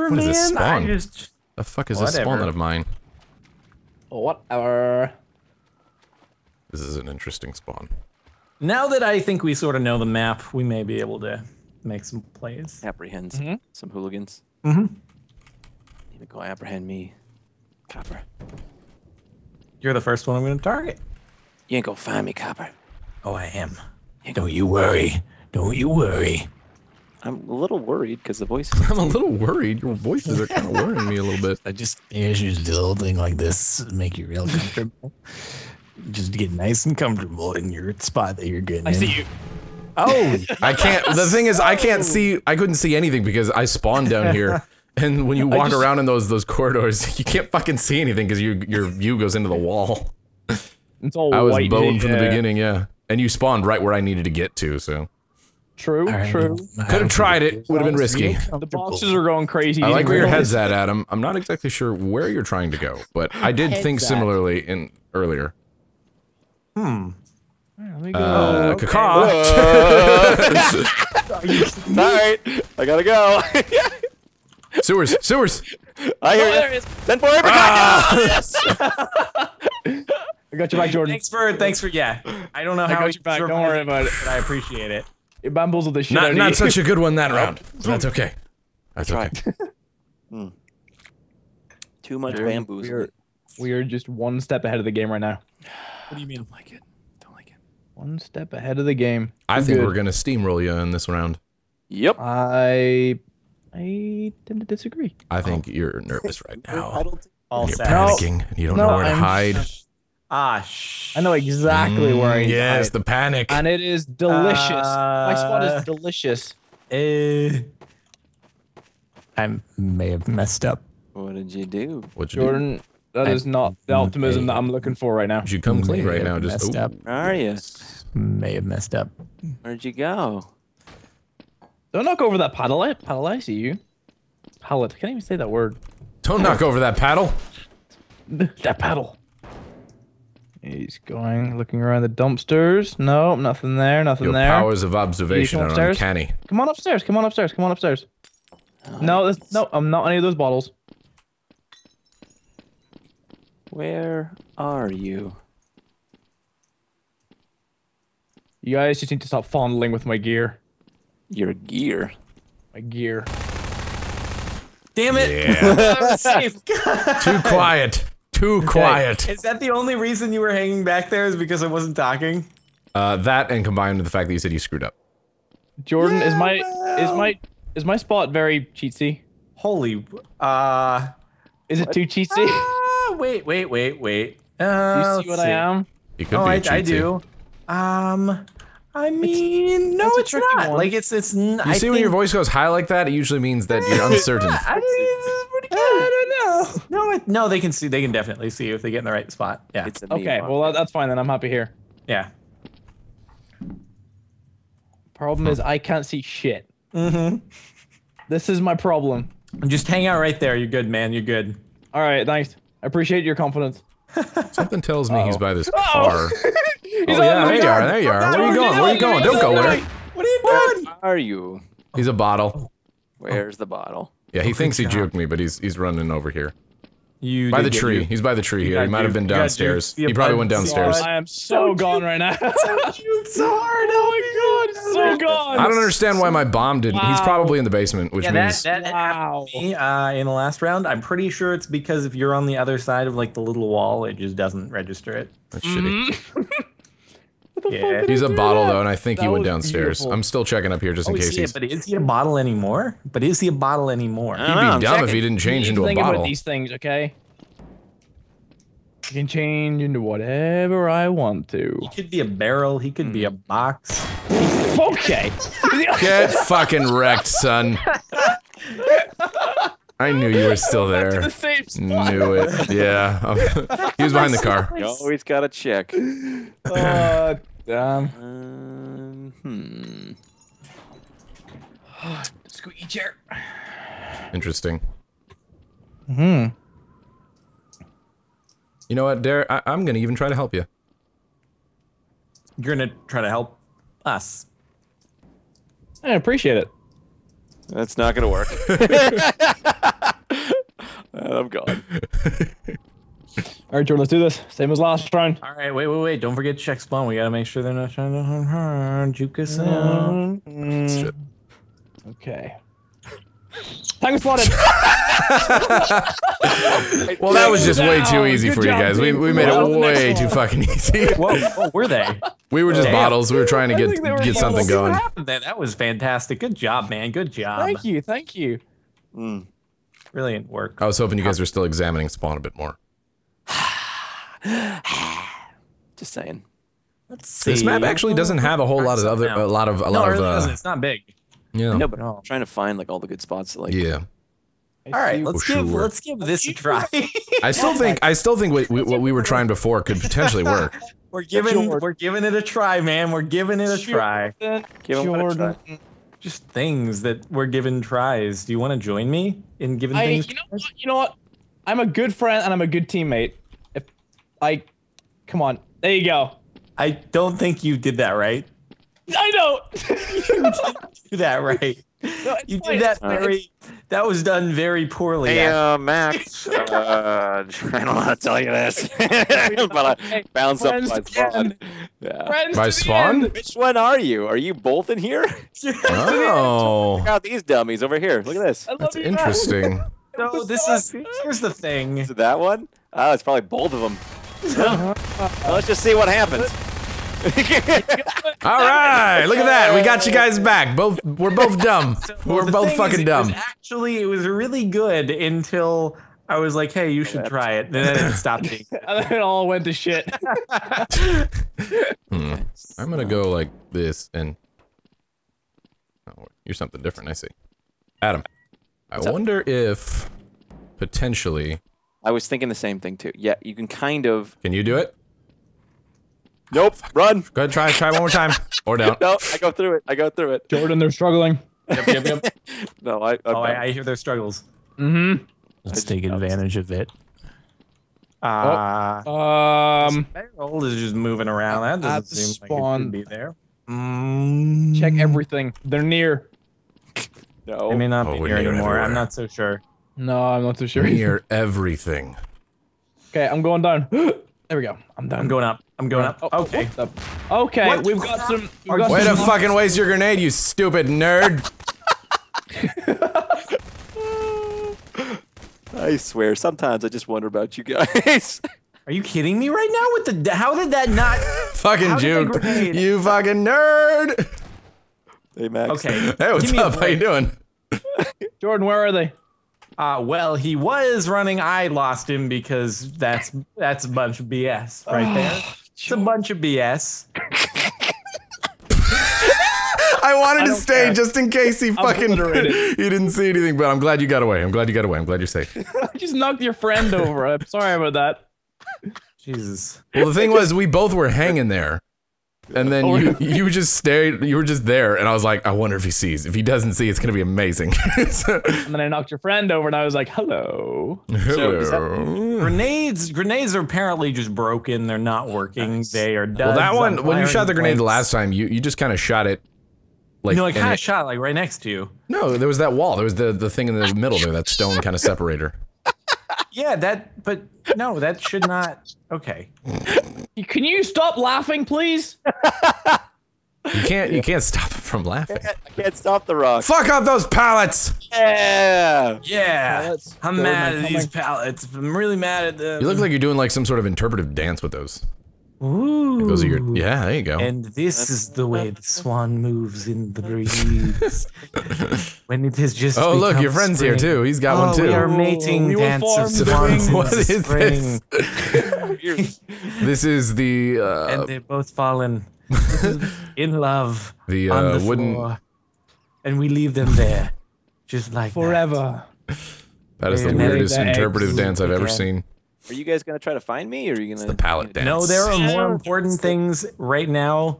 Whatever, What man. is this spawn? I just The fuck is this spawn Whatever. out of mine? Whatever. This is an interesting spawn. now that I think we sort of know the map, we may be able to make some plays. Apprehend Mhm. some hooligans. Mm-hmm. Need to go apprehend me. Copper. You're the first one I'm going to target. You ain't gonna find me, Copper. Oh, I am. Don't you worry. Don't you worry. I'm a little worried because the voice. I'm a little worried. Your voices are kind of worrying me a little bit. I just you just do a little thing like this, make you real comfortable. just get nice and comfortable in your spot that you're getting. I in. see you. Oh, I can't. The thing is, I can't see. I couldn't see anything because I spawned down here. And when you walk just- around in those those corridors, you can't fucking see anything because your your view goes into the wall. It's all I was white. boned from the beginning, yeah. And you spawned right where I needed to get to, so True, true. could have tried it. Would have been risky. The boxes are going crazy. I like where your head's at, Adam. I'm not exactly sure where you're trying to go, but I did think Head's at. similarly in earlier. hmm. Let me go. Uh, Okay. caca. Alright, I gotta go. sewers, sewers. I hear Oh, you. there it is. Send for it. I got your back, Jordan. Thanks for thanks for yeah. I don't know I how got you your back. Don't worry about it. but I appreciate it. It bamboozled the shit out Not of not such a good one that round. That's okay. That's Try. okay. Hmm. Too much Jordan, bamboos. We are, we are just one step ahead of the game right now. What do you mean? Don't like it. Don't like it. One step ahead of the game. I Too think good. we're gonna steamroll you in this round. Yep. I I tend to disagree. I think you're nervous right now. I don't All You're set. panicking and you don't No, know where to I'm hide. Ah, shh. I know exactly where I Mm, need to Yes, hide. the panic. and it is delicious. My spot Uh, is delicious. Uh, I may have messed up. What did you do? What'd you do? Jordan, that I is not the optimism that I'm looking for right now. You should come clean May right have now. Just messed oh. up. Where are you? May have messed up. Where'd you go? Don't knock over that paddle. I, paddle, I see you. Pallet. Can't even say that word. Don't knock over that paddle. that paddle. He's going, looking around the dumpsters. No, nothing there. Nothing Your there. powers of observation come are upstairs? uncanny. Come on upstairs. Come on upstairs. Come on upstairs. No, this, no, I'm not any of those bottles. Where are you? You guys just need to stop fondling with my gear. Your gear. My gear. Damn it! Yeah. I'm safe. Too quiet. Too quiet. Is that the only reason you were hanging back there? Is because I wasn't talking? Uh, that and combined with the fact that you said you screwed up. Jordan, is Yeah, my is my is my spot very cheatsy? Holy. Uh. Is it too cheatsy? ah, wait, wait, wait, wait. Uh, you see what see. I am? You could Oh, be I, a I cheatsy. do. Um. I mean, no, it's a it's, not. one. Like it's it's. n- You I see when your voice goes high like that, it usually means that you're uncertain. I think No, it, no, they can see. They can definitely see you if they get in the right spot. Yeah. It's Okay, well that, that's fine then. I'm happy here. yeah. Problem is I can't see shit. Mm-hmm. This is my problem. Just hang out right there. You're good, man. You're good. All right, thanks. I appreciate your confidence. Something tells me he's by this Oh. car. He's oh yeah, on there you are. There you are. Where are you going? Where are you going? Don't go there. What are you doing? Where are you? He's a bottle. Where's the bottle? Yeah, he Oh, thinks he good juked me, but he's he's running over here. You By the tree. you. He's by the tree here. He might have been downstairs. juked. You He probably went downstairs. I am so gone right now. juked so hard. oh my god, so gone. I don't understand why my bomb didn't. He's probably in the basement, which Yeah, that, means that Wow. me uh, in the last round. I'm pretty sure it's because if you're on the other side of like the little wall, it just doesn't register it. that's shitty. Yeah. He's a bottle though, and I think he went downstairs. beautiful. I'm still checking up here just in Oh, is case he- he's. but is he a bottle anymore? But is he a bottle anymore? He'd don't know, be I'm dumb if he didn't change You into a think bottle. about these things, okay? I can change into whatever I want to. He could be a barrel. He could be a box. Okay. Get fucking wrecked, son. I knew you were still the there. same spot. Knew it. Yeah. he was behind the car. You always gotta check. Uh, damn. Um, hmm. Squeaky chair. Interesting. Hmm. You know what, Dare? I- I'm gonna even try to help you. You're gonna try to help us. I appreciate it. That's not gonna work. I'm gone. All right, Jordan, let's do this. Same as last round. All right, wait, wait, wait. Don't forget to check spawn. We gotta make sure they're not trying to juke us out. Shit. Okay. Tango spotted. Well, that was just way too easy Good for you job, guys. We, we made Well, it way too fucking easy. Whoa, whoa, were they? We were just Damn. bottles. We were trying to get think they were get something what going. happened. That was fantastic. Good job, man. Good job. thank you, thank you. Mm. Brilliant work. I was hoping you guys were still examining spawn a bit more. Just saying. Let's see. This map actually doesn't have a whole lot of other, a lot of, a no, lot it of, really doesn't. uh, It's not big. yeah, No, but No. I'm trying to find like all the good spots. Like, yeah. All right, let's For give sure. let's give this a try. I still think, I still think what we, what we were trying before could potentially work. we're giving Jordan. we're giving it a try, man. We're giving it a try. Jordan, Give 'em a Jordan. Just things that we're given tries. Do you want to join me in giving I, things? you know what? You know what? I'm a good friend and I'm a good teammate. If I, come on, there you go. I don't think you did that right. I know. Do that right. No, You fine, did that very. That was done very poorly. Hey, uh, Max. uh, I don't know how to tell you this, but I bounce up Friends my spawn. end. Yeah. Friends By spawn? Which one are you? Are you both in here? Oh, Check out these dummies over here. Look at this. That's interesting. So this is here's the thing. Is it that one? Oh, it's probably both of them. Well, let's just see what happens. All right, look at that. We got you guys back. Both, we're both dumb. Well, We're both thing is, fucking it dumb. was actually, it was really good until I was like, "Hey, you should try it." And then it stopped being. And then it all went to shit. Hmm. I'm gonna go like this and. Oh, you're something different. I see. Adam, I wonder if potentially I was thinking the same thing too. Yeah, you can kind of. can you do it? Nope. Run. Go ahead, try, try one more time, or down. No, I go through it. I go through it. Jordan, they're struggling. Yep, yep, yep. No, I. Oh, I, I hear their struggles. Mm-hmm. Let's take advantage of it. Uh, Um, barrel is just moving around. That doesn't the seem like it spawn. be there. Mm, check everything. They're near. no. It may not Oh, be here near anymore. I'm not so sure. No, I'm not too sure. Near everything. Okay, I'm going down. there we go. I'm done. I'm going up. I'm going up. Oh, Okay. up? Okay, What we've got some. We've got Way some to fucking waste your grenade, you stupid nerd. I swear, sometimes I just wonder about you guys. Are you kidding me right now? With the how did that not? fucking How juke. You fucking nerd. hey, Max. Okay. Hey, what's give me a up? How you doing? Jordan, where are they? Uh, well, he was running. I lost him because that's that's a bunch of BS right there. It's a bunch of BS. I wanted to stay care. just in case he fucking obliterated. he didn't see anything, but I'm glad you got away. I'm glad you got away. I'm glad you're safe. I just knocked your friend over. I'm sorry about that. Jesus. Well, the thing was, we both were hanging there, and then Oh, you really? you just stayed. You were just there, and I was like, I wonder if he sees. If he doesn't see, it's gonna be amazing. So- And then I knocked your friend over, and I was like, "Hello." is that- Hello. Grenades. Grenades are apparently just broken. They're not working. They are done. Well, that one when you shot the grenade the last time, you you just kind of shot it. Like No, I and kind it- of shot like right next to you. No, there was that wall. There was the the thing in the middle there, that stone kind of separator. Yeah, that. But no, that should not. Okay. Can you stop laughing, please? You can't you can't stop him from laughing. I can't stop the rock. Fuck up those pallets. Yeah. Yeah. Pallets. I'm Jordan, mad I'm at these pallets. I'm really mad at them. You look like you're doing like some sort of interpretive dance with those. Ooh. Those are your yeah. There you go. And this is the way the swan moves in the breeze. when it has just oh look, your friend's here too. He's got oh, one too. We are mating We will dance form of swans in What the is spring. this? This is the uh, and they're both fallen in love the on uh, the wooden. floor. And we leave them there. Just like that. Forever. That is the weirdest to interpretive dance I've ever again. seen. Are you guys gonna try to find me, or are you gonna the pallet dance. No, there are more important things right now,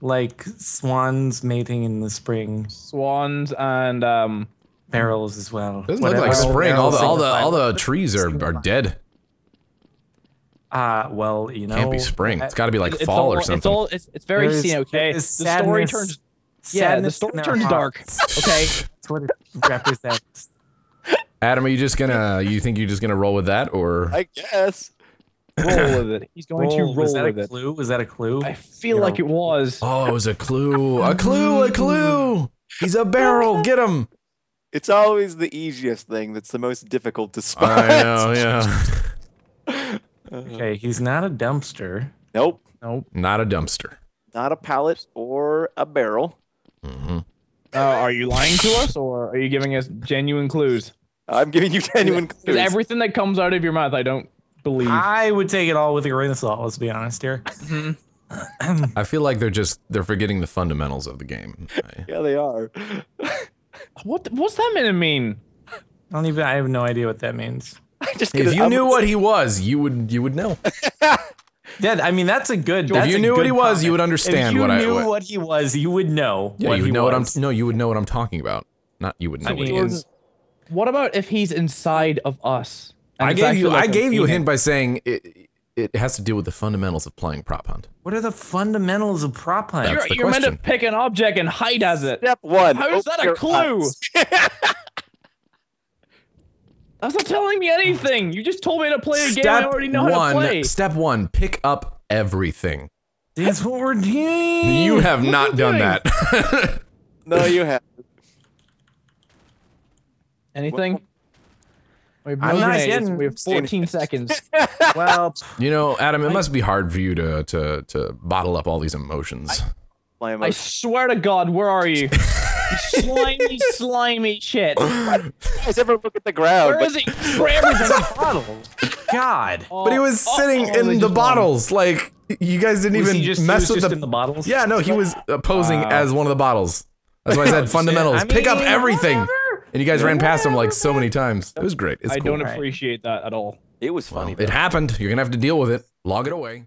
like swans mating in the spring, Swans and um. barrels as well. It Doesn't look like spring. All the all the signify. all the trees are are dead. Uh, well, you know, Can't be spring. It's got to be like it's fall all, or It's all. It's, it's very There is- scene. Okay. there The is story turns. Yeah, the story in their turns dark. Okay. That's what it represents. Adam, are you just gonna? You think you're just gonna roll with that, or I guess. Roll with it. He's going to Roll, was roll that with a it. clue? Was that a clue? I feel You like know. it was. oh, it was a clue, a clue, a clue. He's a barrel. Get him. It's always the easiest thing that's the most difficult to spot. I know. Yeah. Okay, he's not a dumpster. Nope. Nope. Not a dumpster. Not a pallet or a barrel. hmm Uh, are you lying to us, or are you giving us genuine clues? I'm giving you genuine clues. everything that comes out of your mouth, I don't believe. I would take it all with a grain of salt. Let's be honest here. I feel like they're just they're forgetting the fundamentals of the game. Yeah, they are. what? What's that meant to mean? I don't even. I have no idea what that means. I just If you I'm- knew what he was, you would you would know. Yeah, I mean that's a good. If you knew what he was, comment. you would understand if you what I- knew what- what he was, you would know. Yeah, what you he would know what I'm was. no, you would know what I'm talking about. Not you would know So what he is. What about if he's inside of us? I gave you like I gave you a hint by saying it it has to do with the fundamentals of playing prop hunt. What are the fundamentals of prop hunt? That's You're, the you're meant to pick an object and hide as it. Step one. How is that a clue? eyes. That's not telling me anything. You just told me to play a game I already know how to play. step one, pick up everything. That's what we're doing. You have what not done doing? that. no, you have. Anything? We have, I'm no not getting- we have 14 seconds. well, you know, Adam, it must be hard for you to to to bottle up all these emotions. My I swear to God, where are you? You slimy, slimy shit. You guys ever look at the ground? Where but is he? Spray everything. bottle. God. But he was Oh, sitting oh, they in the just won. bottles. Like you guys didn't Was even he just, he mess was with just the in the bottles? Yeah, no, he was uh, posing Wow. as one of the bottles. That's why I said fundamentals. I Pick up everything. whatever. And you guys ran past him like so many times. It was great. It's I cool. don't appreciate that at all. it was funny. It happened. You're gonna have to deal with it. Log it away.